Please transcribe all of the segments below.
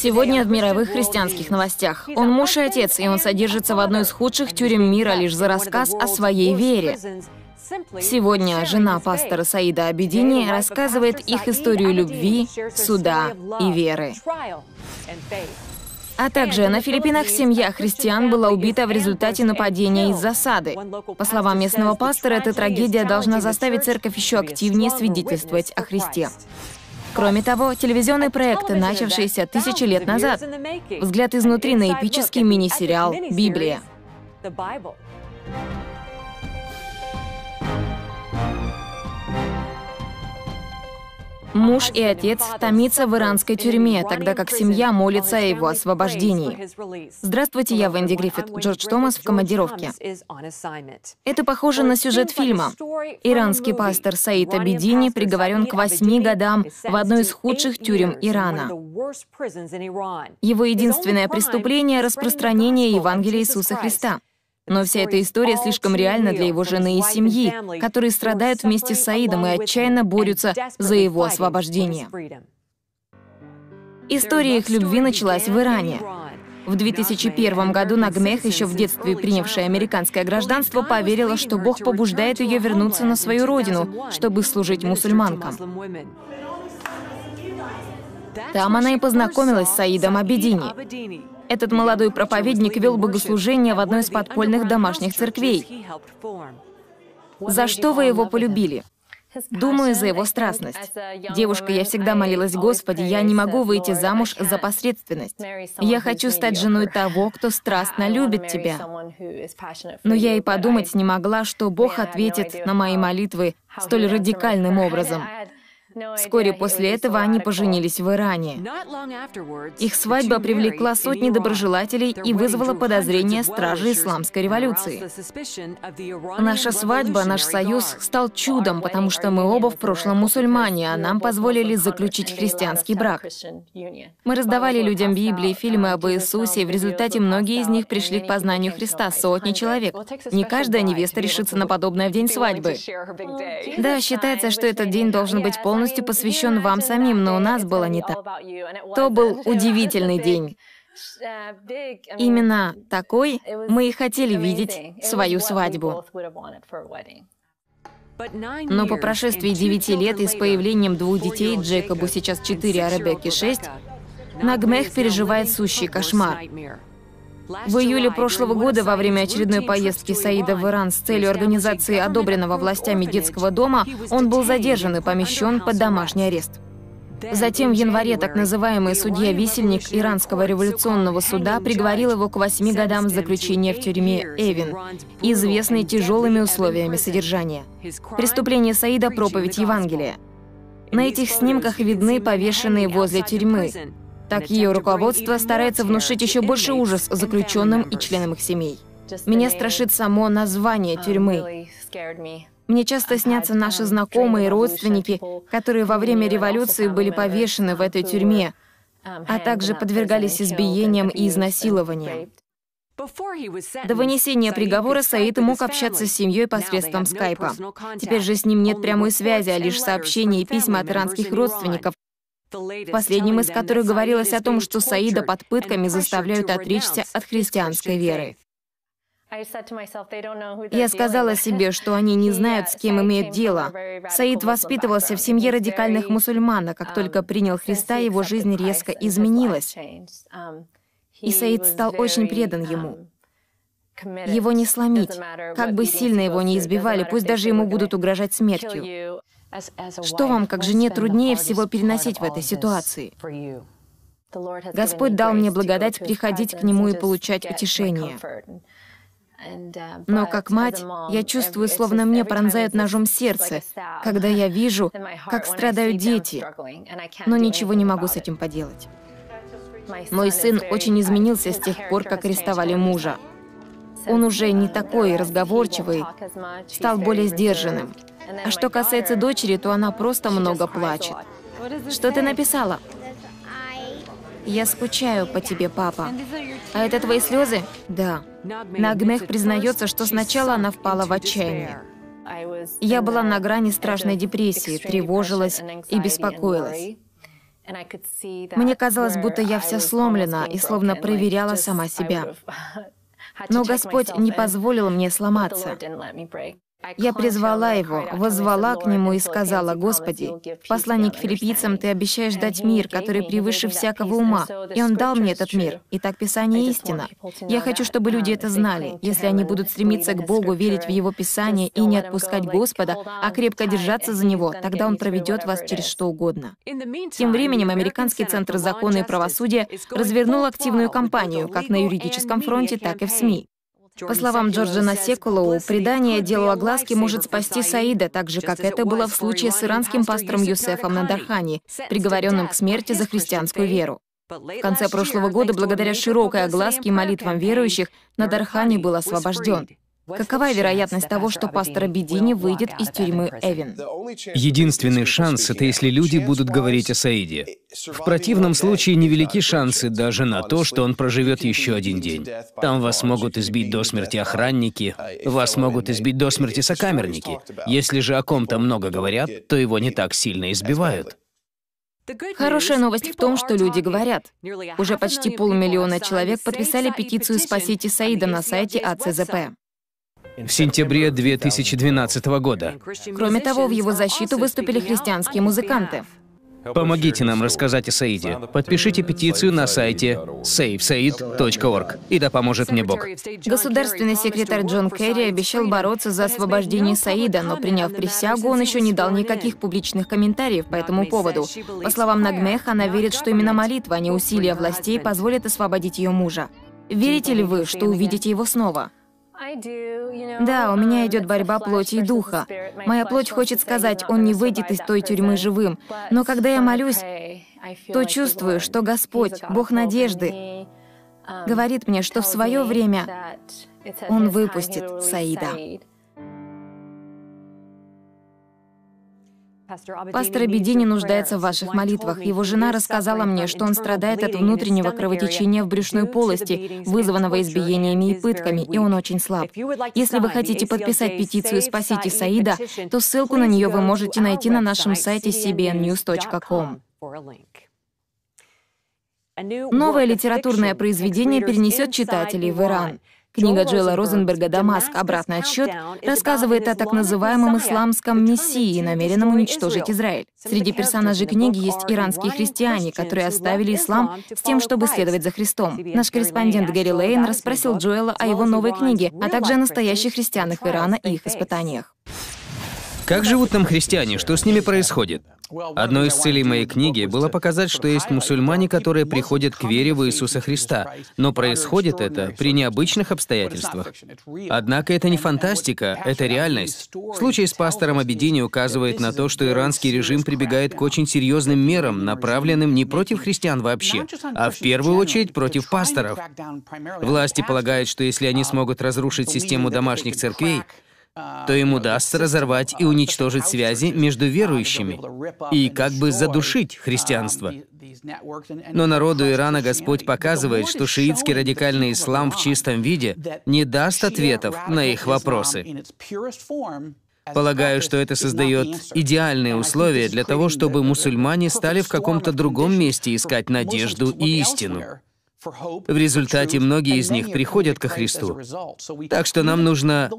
Сегодня в мировых христианских новостях. Он муж и отец, и он содержится в одной из худших тюрем мира лишь за рассказ о своей вере. Сегодня жена пастора Саида Абедини рассказывает их историю любви, суда и веры. А также на Филиппинах семья христиан была убита в результате нападения из засады. По словам местного пастора, эта трагедия должна заставить церковь еще активнее свидетельствовать о Христе. Кроме того, телевизионные проекты, начавшиеся тысячи лет назад. Взгляд изнутри на эпический мини-сериал «Библия». Муж и отец томится в иранской тюрьме, тогда как семья молится о его освобождении. Здравствуйте, я Венди Гриффит, Джордж Томас в командировке. Это похоже на сюжет фильма. Иранский пастор Саид Абедини приговорен к восьми годам в одной из худших тюрем Ирана. Его единственное преступление — распространение Евангелия Иисуса Христа. Но вся эта история слишком реальна для его жены и семьи, которые страдают вместе с Саидом и отчаянно борются за его освобождение. История их любви началась в Иране. В 2001 году Нагмех, еще в детстве принявшая американское гражданство, поверила, что Бог побуждает ее вернуться на свою родину, чтобы служить мусульманкам. Там она и познакомилась с Саидом Абедини. Этот молодой проповедник вел богослужение в одной из подпольных домашних церквей. За что вы его полюбили? Думаю, за его страстность. Девушка, я всегда молилась, Господи, я не могу выйти замуж за посредственность. Я хочу стать женой того, кто страстно любит Тебя. Но я и подумать не могла, что Бог ответит на мои молитвы столь радикальным образом. Вскоре после этого они поженились в Иране. Их свадьба привлекла сотни доброжелателей и вызвала подозрения стражи исламской революции. Наша свадьба, наш союз стал чудом, потому что мы оба в прошлом мусульмане, а нам позволили заключить христианский брак. Мы раздавали людям Библии, фильмы об Иисусе, и в результате многие из них пришли к познанию Христа, сотни человек. Не каждая невеста решится на подобное в день свадьбы. Да, считается, что этот день должен быть полностью полностью посвящен вам самим, но у нас было не так. То был удивительный день. Именно такой мы и хотели видеть свою свадьбу. Но по прошествии девяти лет и с появлением двух детей, Джейкобу сейчас четыре, а Ребекке шесть, Нагмех переживает сущий кошмар. В июле прошлого года во время очередной поездки Саида в Иран с целью организации одобренного властями детского дома он был задержан и помещен под домашний арест. Затем в январе так называемый судья-висельник Иранского революционного суда приговорил его к восьми годам заключения в тюрьме Эвин, известной тяжелыми условиями содержания. Преступление Саида – проповедь Евангелия. На этих снимках видны повешенные возле тюрьмы. Так ее руководство старается внушить еще больше ужас заключенным и членам их семей. Меня страшит само название тюрьмы. Мне часто снятся наши знакомые и родственники, которые во время революции были повешены в этой тюрьме, а также подвергались избиениям и изнасилованиям. До вынесения приговора Саид мог общаться с семьей посредством скайпа. Теперь же с ним нет прямой связи, а лишь сообщения и письма от иранских родственников, в последнем из которых говорилось о том, что Саида под пытками заставляют отречься от христианской веры. Я сказала себе, что они не знают, с кем имеют дело. Саид воспитывался в семье радикальных мусульман, а как только принял Христа, его жизнь резко изменилась. И Саид стал очень предан ему. Его не сломить. Как бы сильно его не избивали, пусть даже ему будут угрожать смертью. Что вам, как жене, труднее всего переносить в этой ситуации? Господь дал мне благодать приходить к Нему и получать утешение. Но как мать, я чувствую, словно мне пронзают ножом сердце, когда я вижу, как страдают дети, но ничего не могу с этим поделать. Мой сын очень изменился с тех пор, как арестовали мужа. Он уже не такой разговорчивый, стал более сдержанным. А что касается дочери, то она просто много плачет. Что ты написала? Я скучаю по тебе, папа. А это твои слезы? Да. Нагмех признается, что сначала она впала в отчаяние. Я была на грани страшной депрессии, тревожилась и беспокоилась. Мне казалось, будто я вся сломлена и словно проверяла сама себя. Но Господь не позволил мне сломаться. Я призвала его, воззвала к нему и сказала, «Господи, в послании к филиппийцам ты обещаешь дать мир, который превыше всякого ума, и он дал мне этот мир. И так Писание истина. Я хочу, чтобы люди это знали. Если они будут стремиться к Богу, верить в Его Писание и не отпускать Господа, а крепко держаться за Него, тогда Он проведет вас через что угодно». Тем временем Американский Центр закона и правосудия развернул активную кампанию как на юридическом фронте, так и в СМИ. По словам Джорджа Насекулоу, предание делу огласки может спасти Саида, так же, как это было в случае с иранским пастором Юсефом Надархани, приговоренным к смерти за христианскую веру. В конце прошлого года, благодаря широкой огласке и молитвам верующих, Надархани был освобожден. Какова вероятность того, что пастор Абедини выйдет из тюрьмы Эвен? Единственный шанс — это если люди будут говорить о Саиде. В противном случае невелики шансы даже на то, что он проживет еще один день. Там вас могут избить до смерти охранники, вас могут избить до смерти сокамерники. Если же о ком-то много говорят, то его не так сильно избивают. Хорошая новость в том, что люди говорят. Уже почти полмиллиона человек подписали петицию «Спасите Саида» на сайте АЦЗП в сентябре 2012 года. Кроме того, в его защиту выступили христианские музыканты. Помогите нам рассказать о Саиде. Подпишите петицию на сайте savesaid.org, и да поможет мне Бог. Государственный секретарь Джон Керри обещал бороться за освобождение Саида, но приняв присягу, он еще не дал никаких публичных комментариев по этому поводу. По словам Нагмех, она верит, что именно молитва, а не усилия властей позволят освободить ее мужа. Верите ли вы, что увидите его снова? Да, у меня идет борьба плоти и духа. Моя плоть хочет сказать, он не выйдет из той тюрьмы живым. Но когда я молюсь, то чувствую, что Господь, Бог надежды, говорит мне, что в свое время Он выпустит Саида. Пастор Абедини нуждается в ваших молитвах. Его жена рассказала мне, что он страдает от внутреннего кровотечения в брюшной полости, вызванного избиениями и пытками, и он очень слаб. Если вы хотите подписать петицию «Спасите Саида», то ссылку на нее вы можете найти на нашем сайте cbnnews.com. Новое литературное произведение перенесет читателей в Иран. Книга Джоэла Розенберга «Дамаск. Обратный отсчет» рассказывает о так называемом исламском мессии, намеренном уничтожить Израиль. Среди персонажей книги есть иранские христиане, которые оставили ислам с тем, чтобы следовать за Христом. Наш корреспондент Гэри Лейн расспросил Джоэла о его новой книге, а также о настоящих христианах Ирана и их испытаниях. Как живут там христиане? Что с ними происходит? Одной из целей моей книги было показать, что есть мусульмане, которые приходят к вере в Иисуса Христа, но происходит это при необычных обстоятельствах. Однако это не фантастика, это реальность. Случай с пастором Абедини указывает на то, что иранский режим прибегает к очень серьезным мерам, направленным не против христиан вообще, а в первую очередь против пасторов. Власти полагают, что если они смогут разрушить систему домашних церквей, то им удастся разорвать и уничтожить связи между верующими и как бы задушить христианство. Но народу Ирана Господь показывает, что шиитский радикальный ислам в чистом виде не даст ответов на их вопросы. Полагаю, что это создает идеальные условия для того, чтобы мусульмане стали в каком-то другом месте искать надежду и истину. В результате многие из них приходят ко Христу. Так что нам нужно...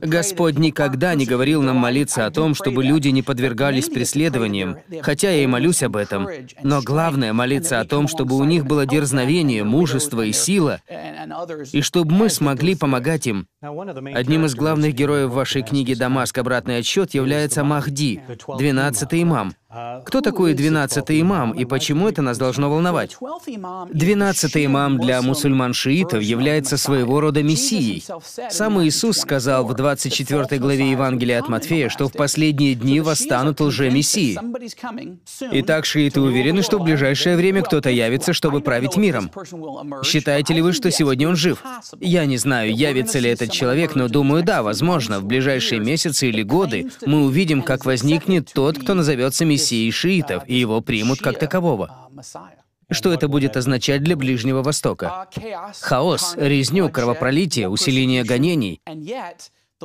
Господь никогда не говорил нам молиться о том, чтобы люди не подвергались преследованиям, хотя я и молюсь об этом. Но главное — молиться о том, чтобы у них было дерзновение, мужество и сила, и чтобы мы смогли помогать им. Одним из главных героев вашей книги «Дамаск. Обратный отсчет» является Махди, 12-й имам. Кто такой двенадцатый имам и почему это нас должно волновать? Двенадцатый имам для мусульман-шиитов является своего рода мессией. Сам Иисус сказал в 24 главе Евангелия от Матфея, что в последние дни восстанут лже-мессии. Итак, шииты уверены, что в ближайшее время кто-то явится, чтобы править миром. Считаете ли вы, что сегодня он жив? Я не знаю, явится ли этот человек, но думаю, да, возможно, в ближайшие месяцы или годы мы увидим, как возникнет тот, кто назовется мессией мессией шиитов, и его примут как такового. Что это будет означать для Ближнего Востока? Хаос, резню, кровопролитие, усиление гонений.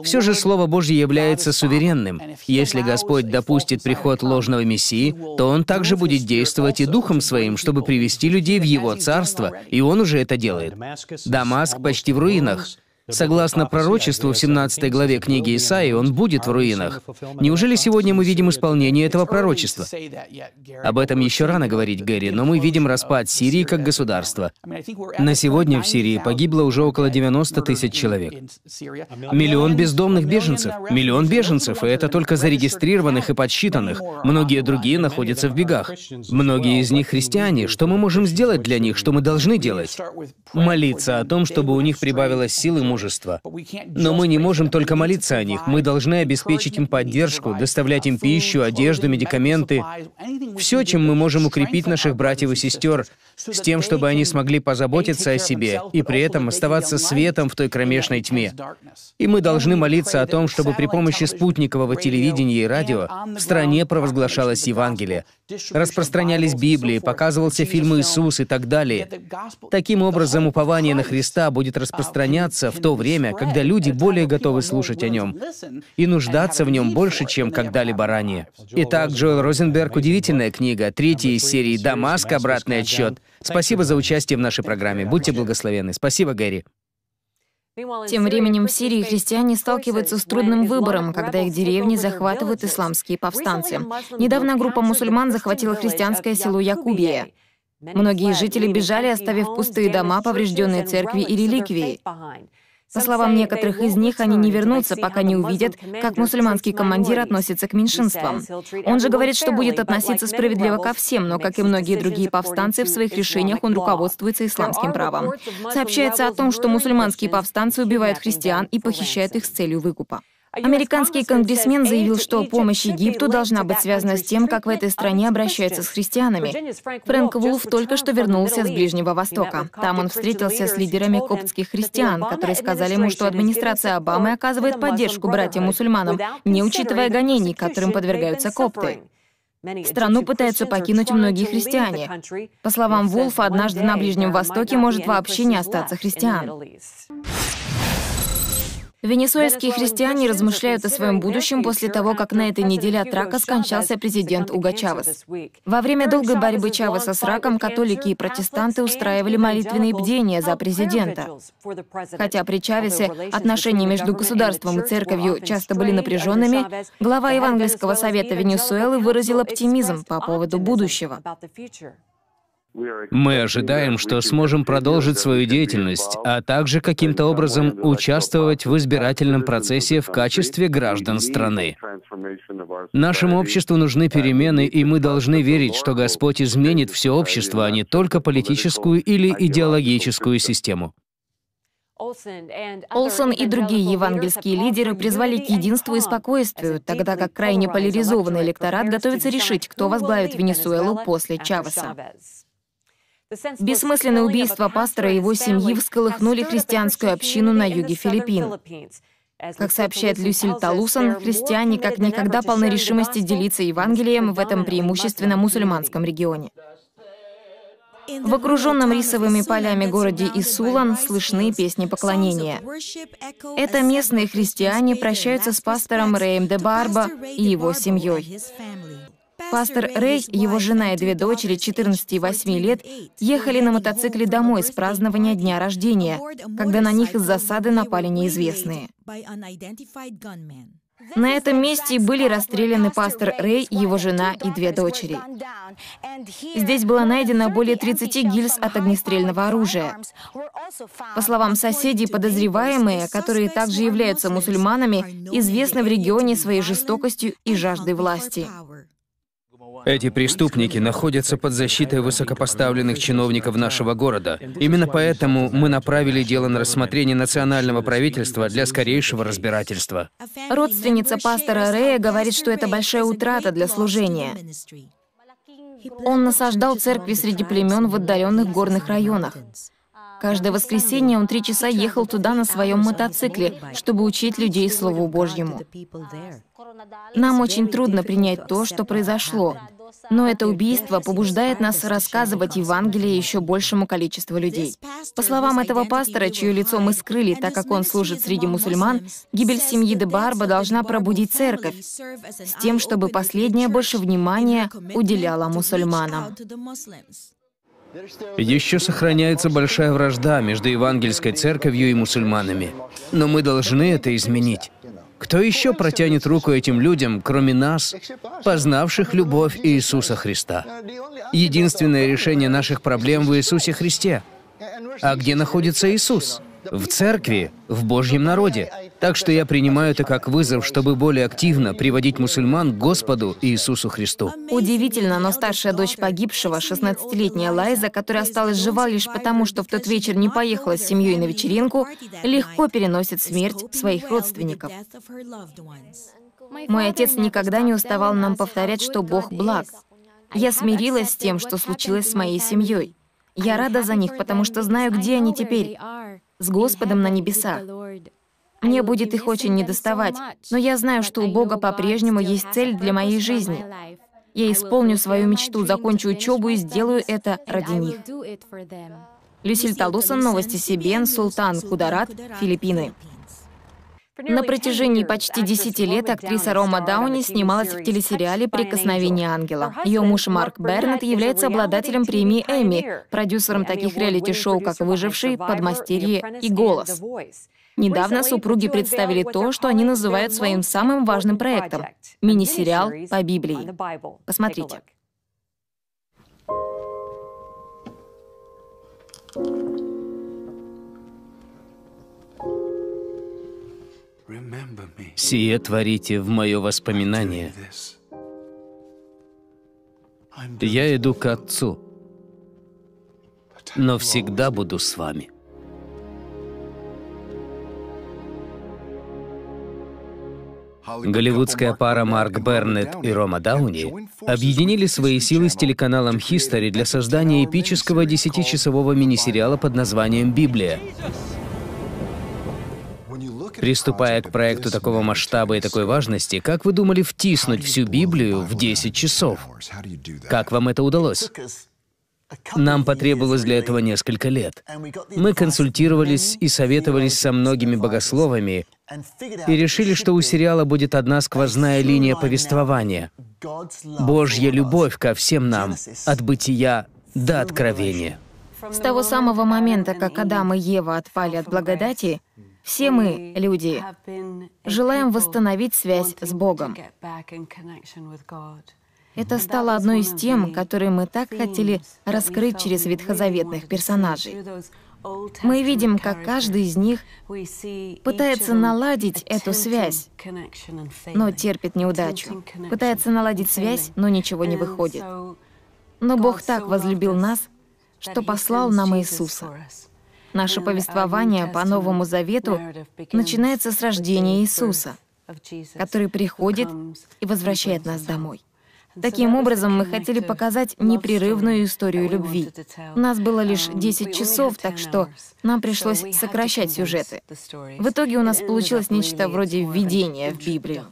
Все же Слово Божье является суверенным. Если Господь допустит приход ложного Мессии, то Он также будет действовать и Духом Своим, чтобы привести людей в Его Царство, и Он уже это делает. Дамаск почти в руинах. Согласно пророчеству в 17 главе книги Исаии, он будет в руинах. Неужели сегодня мы видим исполнение этого пророчества? Об этом еще рано говорить, Гэри, но мы видим распад Сирии как государства. На сегодня в Сирии погибло уже около 90 тысяч человек. Миллион бездомных беженцев. Миллион беженцев, и это только зарегистрированных и подсчитанных. Многие другие находятся в бегах. Многие из них христиане. Что мы можем сделать для них? Что мы должны делать? Молиться о том, чтобы у них прибавилось силы мужества. Но мы не можем только молиться о них. Мы должны обеспечить им поддержку, доставлять им пищу, одежду, медикаменты. Все, чем мы можем укрепить наших братьев и сестер, с тем, чтобы они смогли позаботиться о себе и при этом оставаться светом в той кромешной тьме. И мы должны молиться о том, чтобы при помощи спутникового телевидения и радио в стране провозглашалось Евангелие, распространялись Библии, показывался фильм «Иисус» и так далее. Таким образом, упование на Христа будет распространяться в то время, когда люди более готовы слушать о нем и нуждаться в нем больше, чем когда-либо ранее. Итак, Джоэл Розенберг, удивительная книга, третья из серии «Дамаск. Обратный отсчет». Спасибо за участие в нашей программе. Будьте благословенны. Спасибо, Гэри. Тем временем в Сирии христиане сталкиваются с трудным выбором, когда их деревни захватывают исламские повстанцы. Недавно группа мусульман захватила христианское село Якубия. Многие жители бежали, оставив пустые дома, поврежденные церкви и реликвии. По словам некоторых из них, они не вернутся, пока не увидят, как мусульманский командир относится к меньшинствам. Он же говорит, что будет относиться справедливо ко всем, но, как и многие другие повстанцы, в своих решениях он руководствуется исламским правом. Сообщается о том, что мусульманские повстанцы убивают христиан и похищают их с целью выкупа. Американский конгрессмен заявил, что помощь Египту должна быть связана с тем, как в этой стране обращаются с христианами. Фрэнк Вулф только что вернулся с Ближнего Востока. Там он встретился с лидерами коптских христиан, которые сказали ему, что администрация Обамы оказывает поддержку братьям-мусульманам, не учитывая гонений, которым подвергаются копты. Страну пытаются покинуть многие христиане. По словам Вулфа, однажды на Ближнем Востоке может вообще не остаться христиан. Венесуэльские христиане размышляют о своем будущем после того, как на этой неделе от рака скончался президент Уго Чавес. Во время долгой борьбы Чавеса с раком католики и протестанты устраивали молитвенные бдения за президента. Хотя при Чавесе отношения между государством и церковью часто были напряженными, глава Евангельского совета Венесуэлы выразил оптимизм по поводу будущего. Мы ожидаем, что сможем продолжить свою деятельность, а также каким-то образом участвовать в избирательном процессе в качестве граждан страны. Нашему обществу нужны перемены, и мы должны верить, что Господь изменит все общество, а не только политическую или идеологическую систему. Олсон и другие евангельские лидеры призвали к единству и спокойствию, тогда как крайне поляризованный электорат готовится решить, кто возглавит Венесуэлу после Чавеса. Бессмысленное убийство пастора и его семьи всколыхнули христианскую общину на юге Филиппин. Как сообщает Люсиль Талусон, христиане как никогда полны решимости делиться Евангелием в этом преимущественно мусульманском регионе. В окруженном рисовыми полями городе Исулан слышны песни поклонения. Это местные христиане прощаются с пастором Рэем де Барба и его семьей. Пастор Рэй, его жена и две дочери, 14 и 8 лет, ехали на мотоцикле домой с празднования дня рождения, когда на них из засады напали неизвестные. На этом месте были расстреляны пастор Рэй, его жена и две дочери. Здесь было найдено более 30 гильз от огнестрельного оружия. По словам соседей, подозреваемые, которые также являются мусульманами, известны в регионе своей жестокостью и жаждой власти. Эти преступники находятся под защитой высокопоставленных чиновников нашего города. Именно поэтому мы направили дело на рассмотрение национального правительства для скорейшего разбирательства. Родственница пастора Рея говорит, что это большая утрата для служения. Он насаждал церкви среди племен в отдаленных горных районах. Каждое воскресенье он три часа ехал туда на своем мотоцикле, чтобы учить людей Слову Божьему. Нам очень трудно принять то, что произошло. Но это убийство побуждает нас рассказывать Евангелие еще большему количеству людей. По словам этого пастора, чье лицо мы скрыли, так как он служит среди мусульман, гибель семьи де Барба должна пробудить церковь с тем, чтобы последняя больше внимания уделяла мусульманам. Еще сохраняется большая вражда между евангельской церковью и мусульманами. Но мы должны это изменить. Кто еще протянет руку этим людям, кроме нас, познавших любовь Иисуса Христа? Единственное решение наших проблем в Иисусе Христе. А где находится Иисус? В церкви, в Божьем народе. Так что я принимаю это как вызов, чтобы более активно приводить мусульман к Господу Иисусу Христу. Удивительно, но старшая дочь погибшего, 16-летняя Лайза, которая осталась жива лишь потому, что в тот вечер не поехала с семьей на вечеринку, легко переносит смерть своих родственников. Мой отец никогда не уставал нам повторять, что Бог благ. Я смирилась с тем, что случилось с моей семьей. Я рада за них, потому что знаю, где они теперь, с Господом на небесах. Мне будет их очень недоставать, но я знаю, что у Бога по-прежнему есть цель для моей жизни. Я исполню свою мечту, закончу учебу и сделаю это ради них. Люсиль Талусон, новости Сибен, Султан Кударат, Филиппины. На протяжении почти 10 лет актриса Рома Дауни снималась в телесериале «Прикосновение ангела». Ее муж Марк Бернет является обладателем премии Эмми, продюсером таких реалити-шоу, как «Выживший», «Подмастерье» и «Голос». Недавно супруги представили то, что они называют своим самым важным проектом — мини-сериал по Библии. Посмотрите. «Сие творите в мое воспоминание. Я иду к Отцу, но всегда буду с вами». Голливудская пара Марк Бернетт и Рома Дауни объединили свои силы с телеканалом History для создания эпического десятичасового мини-сериала под названием «Библия». Приступая к проекту такого масштаба и такой важности, как вы думали втиснуть всю Библию в 10 часов? Как вам это удалось? Нам потребовалось для этого несколько лет. Мы консультировались и советовались со многими богословами и решили, что у сериала будет одна сквозная линия повествования. Божья любовь ко всем нам, от бытия до откровения. С того самого момента, как Адам и Ева отпали от благодати, все мы, люди, желаем восстановить связь с Богом. Это стало одной из тем, которые мы так хотели раскрыть через ветхозаветных персонажей. Мы видим, как каждый из них пытается наладить эту связь, но терпит неудачу. Пытается наладить связь, но ничего не выходит. Но Бог так возлюбил нас, что послал нам Иисуса. Наше повествование по Новому Завету начинается с рождения Иисуса, который приходит и возвращает нас домой. Таким образом, мы хотели показать непрерывную историю любви. У нас было лишь 10 часов, так что нам пришлось сокращать сюжеты. В итоге у нас получилось нечто вроде введения в Библию.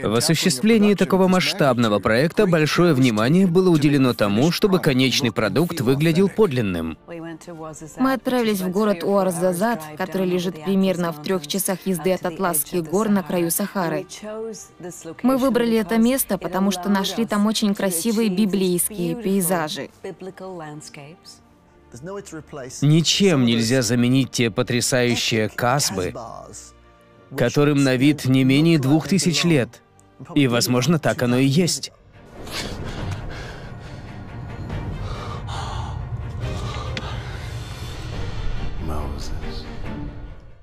В осуществлении такого масштабного проекта большое внимание было уделено тому, чтобы конечный продукт выглядел подлинным. Мы отправились в город Уарзазад, который лежит примерно в трех часах езды от Атласских гор на краю Сахары. Мы выбрали это место, потому что нашли там очень красивые библейские пейзажи. Ничем нельзя заменить те потрясающие касбы, которым на вид не менее двух тысяч лет — и, возможно, так оно и есть.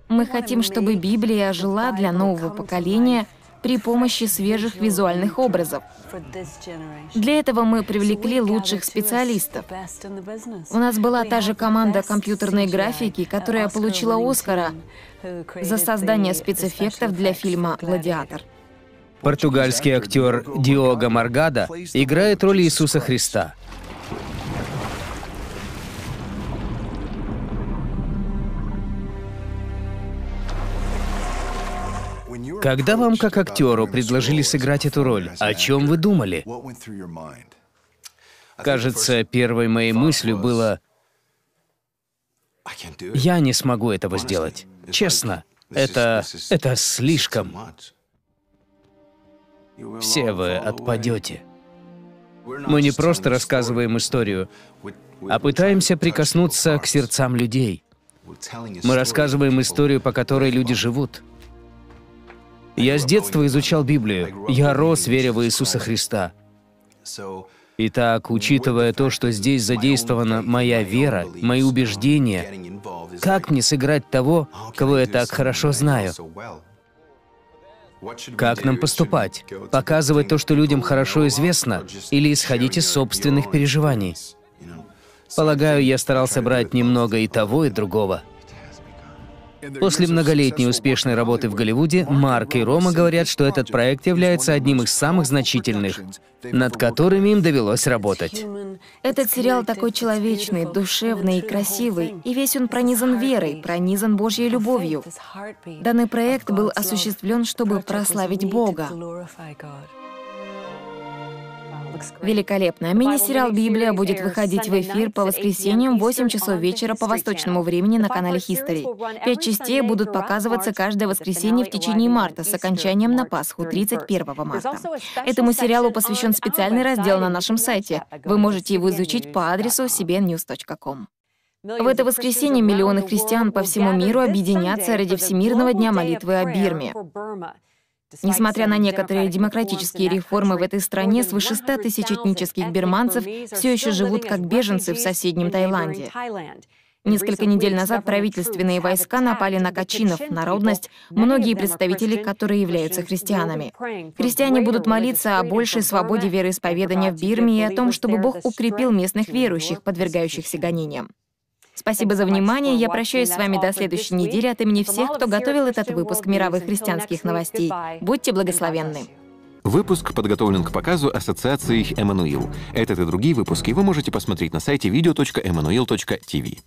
Мы хотим, чтобы Библия ожила для нового поколения при помощи свежих визуальных образов. Для этого мы привлекли лучших специалистов. У нас была та же команда компьютерной графики, которая получила Оскара за создание спецэффектов для фильма «Гладиатор». Португальский актер Диого Маргада играет роль Иисуса Христа. Когда вам, как актеру, предложили сыграть эту роль, о чем вы думали? Кажется, первой моей мыслью было «Я не смогу этого сделать». Честно, это... это слишком. Все вы отпадете. Мы не просто рассказываем историю, а пытаемся прикоснуться к сердцам людей. Мы рассказываем историю, по которой люди живут. Я с детства изучал Библию. Я рос, веря в Иисуса Христа. Итак, учитывая то, что здесь задействована моя вера, мои убеждения, как мне сыграть того, кого я так хорошо знаю? Как нам поступать? Показывать то, что людям хорошо известно, или исходить из собственных переживаний? Полагаю, я старался брать немного и того, и другого. После многолетней успешной работы в Голливуде, Марк и Рома говорят, что этот проект является одним из самых значительных, над которыми им довелось работать. Этот сериал такой человечный, душевный и красивый, и весь он пронизан верой, пронизан Божьей любовью. Данный проект был осуществлен, чтобы прославить Бога. Великолепно. Мини-сериал «Библия» будет выходить в эфир по воскресеньям в 8 часов вечера по восточному времени на канале History. Пять частей будут показываться каждое воскресенье в течение марта с окончанием на Пасху 31 марта. Этому сериалу посвящен специальный раздел на нашем сайте. Вы можете его изучить по адресу cbnnews.com. В это воскресенье миллионы христиан по всему миру объединятся ради Всемирного дня молитвы о Бирме. Несмотря на некоторые демократические реформы в этой стране, свыше 100 тысяч этнических бирманцев все еще живут как беженцы в соседнем Таиланде. Несколько недель назад правительственные войска напали на качинов, народность, многие представители которые являются христианами. Христиане будут молиться о большей свободе вероисповедания в Бирме и о том, чтобы Бог укрепил местных верующих, подвергающихся гонениям. Спасибо за внимание. Я прощаюсь с вами до следующей недели от имени всех, кто готовил этот выпуск мировых христианских новостей. Будьте благословенны. Выпуск подготовлен к показу Ассоциацией Эммануил. Этот и другие выпуски вы можете посмотреть на сайте video.emmanuel.tv.